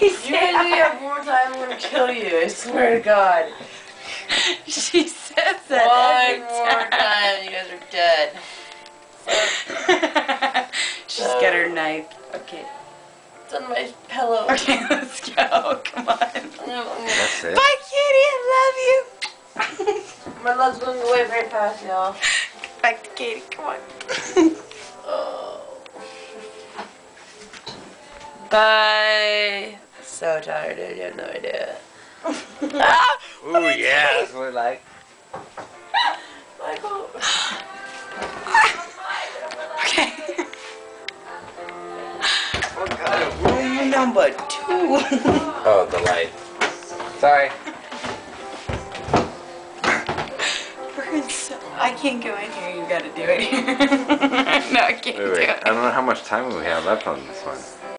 do you have more time, I'm gonna kill you. I swear to God. she says that One every more time, you guys are dead. She's got her knife. Okay. It's on my pillow. Okay, let's go. Come on. I'm gonna- I'm That's it. Bye, kitty. I love you. My love's going away very fast, y'all. Back to Katie. Come on. Oh. Bye. So tired, dude. You have no idea. Ah, Ooh, yeah, that's what I like. Michael. Okay. Oh, God, room number two. oh, the light. Sorry. We're in so. I can't go in here. You gotta do it here. no, I can't Wait, do it. I don't know how much time we have left on this one.